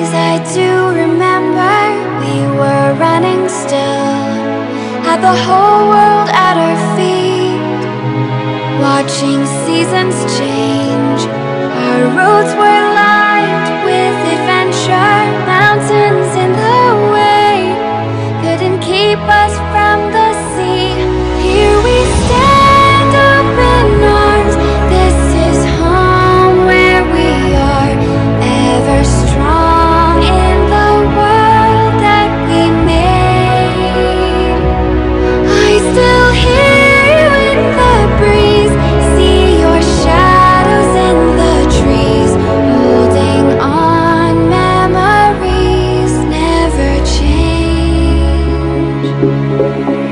days I do remember we were running still Had the whole world at our feet Watching seasons change. Our roads were lined with adventure Mountains in the way Couldn't keep us Música